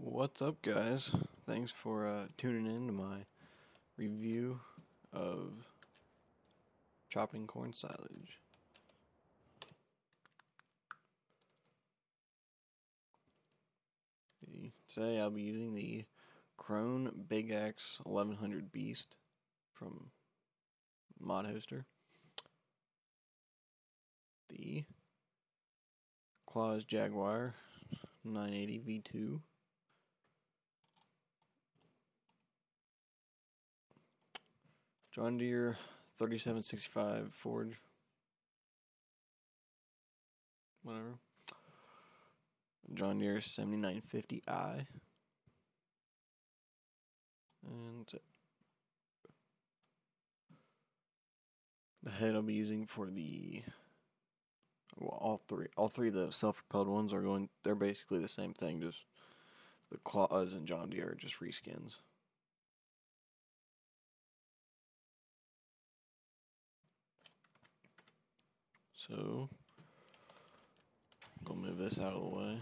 What's up, guys? Thanks for uh, tuning in to my review of chopping corn silage. See, Today I'll be using the Krone Big X 1100 Beast from Mod Hoster. The Claas Jaguar 980 V2. John Deere 3765 Forge. Whatever. John Deere 7950i. And the head I'll be using for the well, all three all three of the self-propelled ones are going they're basically the same thing just the Claas and John Deere are just reskins. So, go move this out of the way.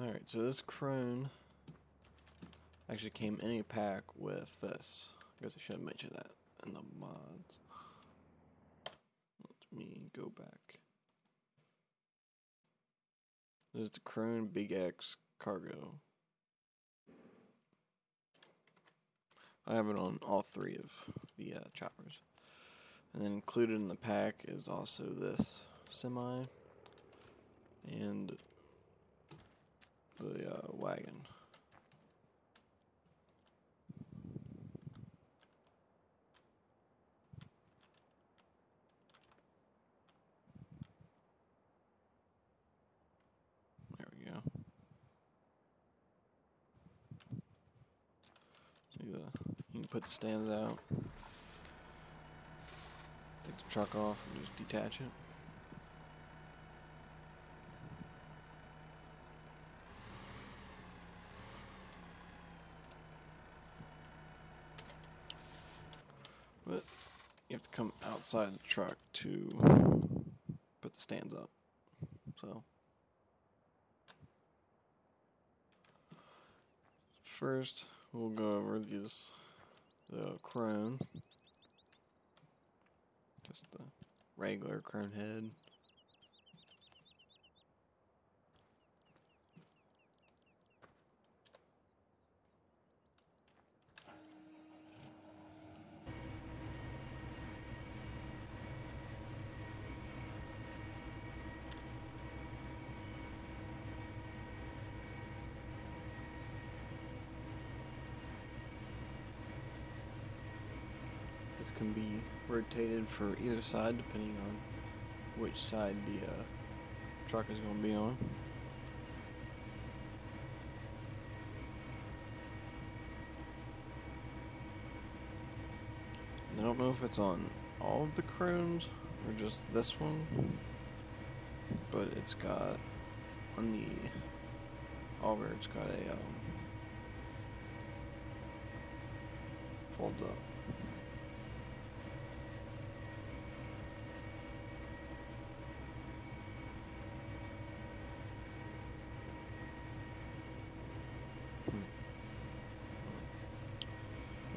Alright, so this Krone actually came in a pack with this. I guess I should have mentioned that in the mods. Let me go back. This is the Krone Big X Cargo. I have it on all three of the uh, choppers. And then included in the pack is also this semi and the uh, wagon. There we go. See the you can put the stands out. Take the truck off and just detach it. But you have to come outside the truck to put the stands up. So first we'll go over these the Krone. Just the regular Krone head. This can be rotated for either side depending on which side the uh, truck is going to be on. And I don't know if it's on all of the Krones or just this one, but it's got on the auger, it's got a um, folds up.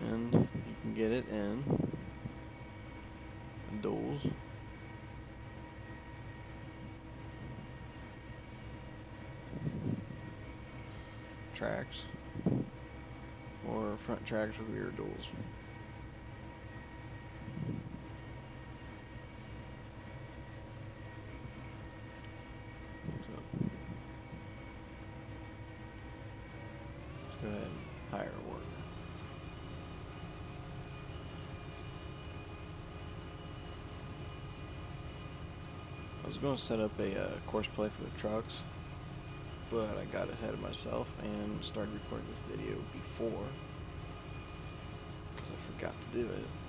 and you can get it in duals. Tracks or front tracks with rear duals. So let's go ahead and hire work. I was going to set up a uh, course play for the trucks, but I got ahead of myself and started recording this video before because I forgot to do it.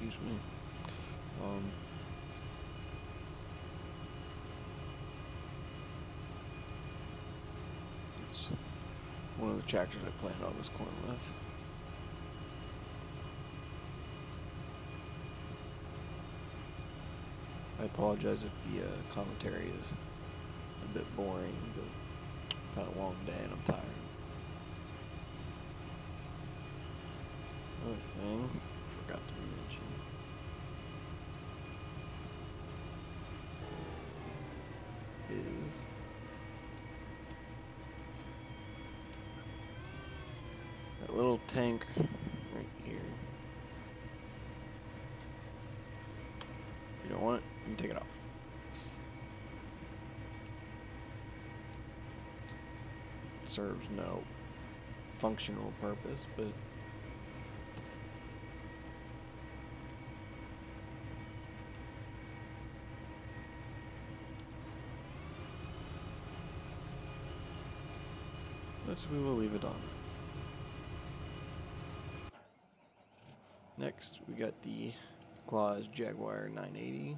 Excuse me. Um, it's one of the tractors I planted all this corn with. I apologize if the uh, commentary is a bit boring, but I've had a long day and I'm tired. Another thing, mention. Is that little tank right here. If you don't want it, you can take it off. It serves no functional purpose, but but we will leave it on. Next, we got the Claas Jaguar 980.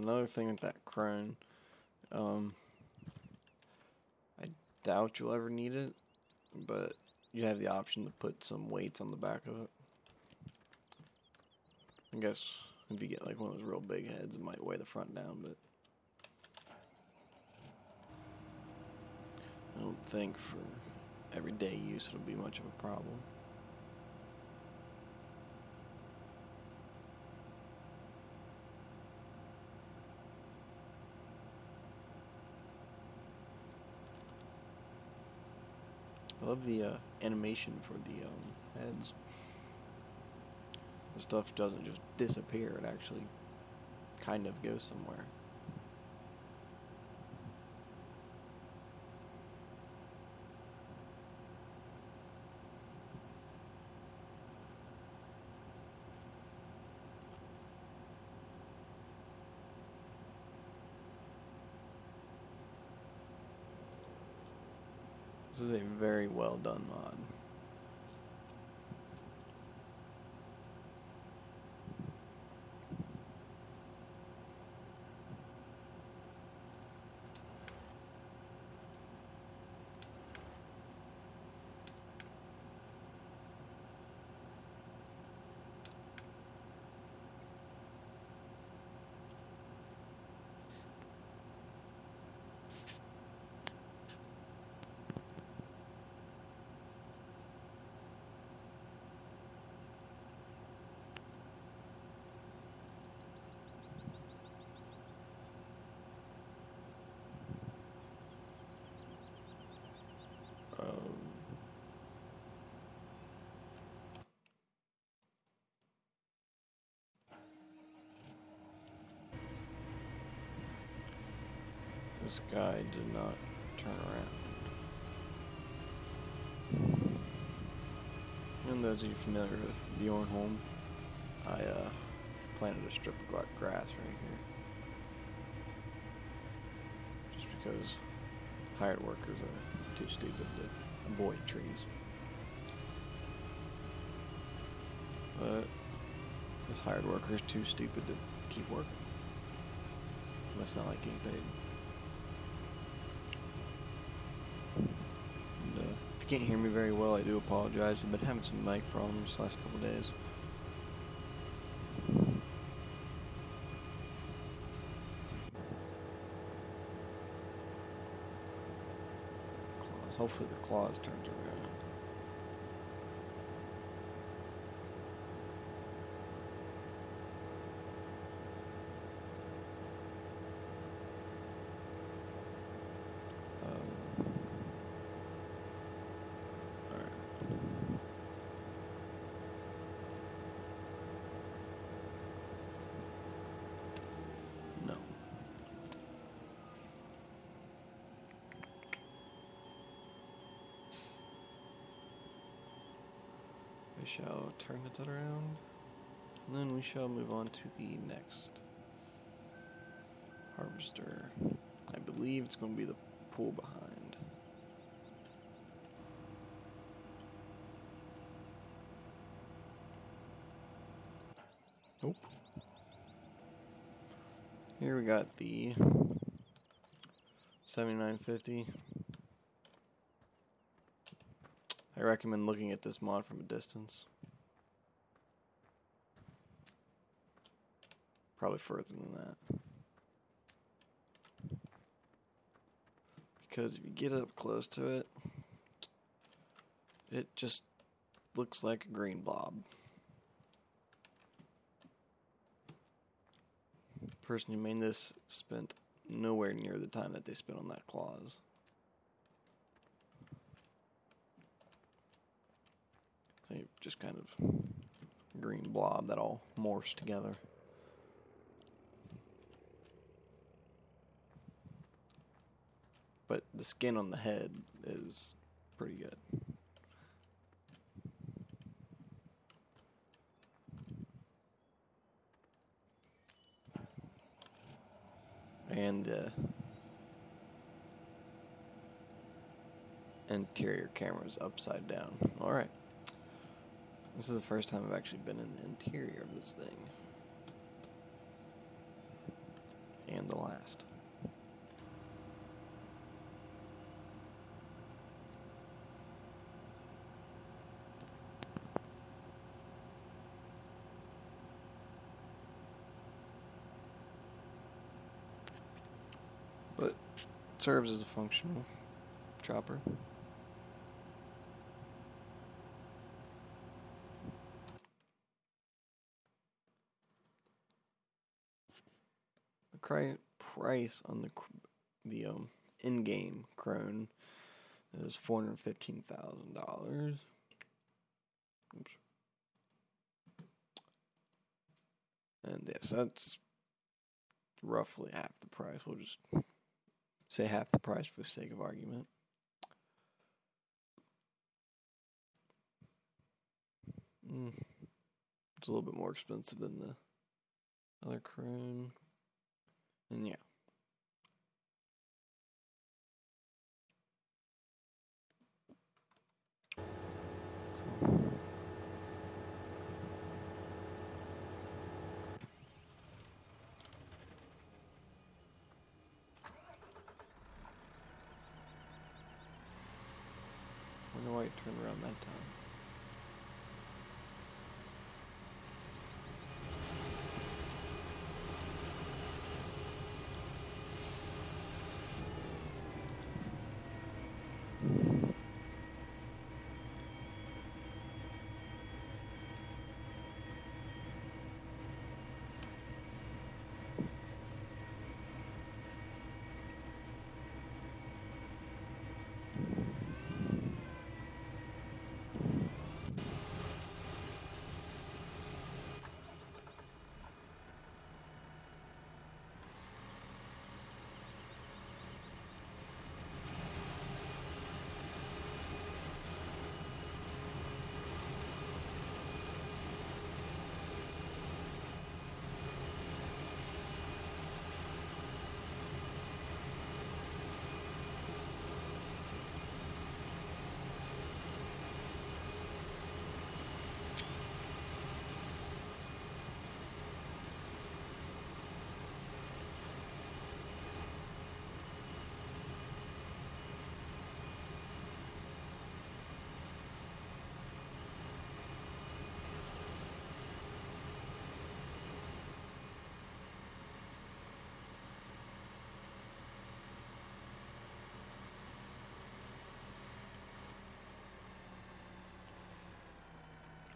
Another thing with that Krone. Um, I doubt you'll ever need it, but you have the option to put some weights on the back of it. I guess if you get like one of those real big heads, it might weigh the front down, but I don't think for everyday use it'll be much of a problem. I love the uh, animation for the um, heads. The stuff doesn't just disappear, it actually kind of goes somewhere. Is a very well done mod. Um, this guy did not turn around. And those of you familiar with Bjornholm, I uh, planted a strip of grass right here. Just because hired workers are too stupid to avoid trees. But this hired worker is too stupid to keep working. Must not like getting paid. And, uh, if you can't hear me very well, I do apologize. I've been having some mic problems last couple days. Hopefully the Claas turns around. Um, alright. No. I shall turn it around. And then we shall move on to the next harvester. I believe it's going to be the pool behind. Nope. Here we got the 7950. I recommend looking at this mod from a distance. Probably further than that. Because if you get up close to it, it just looks like a green blob. The person who made this spent nowhere near the time that they spent on that Claas. You just kind of green blob that all morphs together. But the skin on the head is pretty good. and the interior camera's upside down. All right. This is the first time I've actually been in the interior of this thing. And the last. But serves as a functional chopper. Price on the the um, in-game Krone is four hundred fifteen thousand dollars. And yes, that's roughly half the price. We'll just say half the price for the sake of argument. Mm. It's a little bit more expensive than the other Krone. And yeah. Wonder why it turned around that time.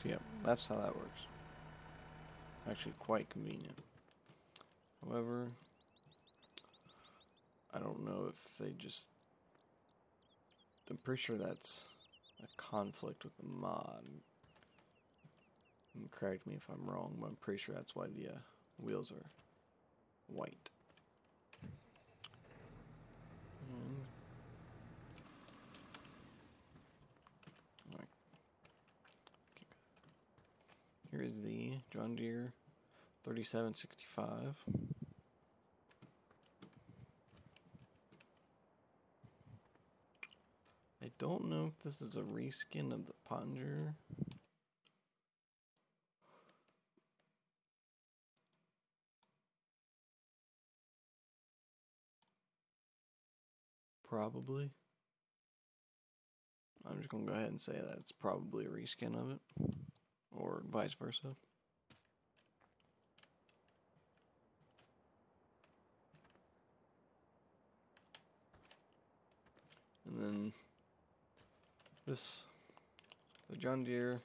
Yeah, that's how that works. Actually, quite convenient. However, I don't know if they just. I'm pretty sure that's a conflict with the mod. And correct me if I'm wrong, but I'm pretty sure that's why the uh, wheels are white. And Alright. Okay, Here's the John Deere 3765. I don't know if this is a reskin of the Pottinger. Probably. I'm just going to go ahead and say that it's probably a reskin of it, or vice versa. And then this, the John Deere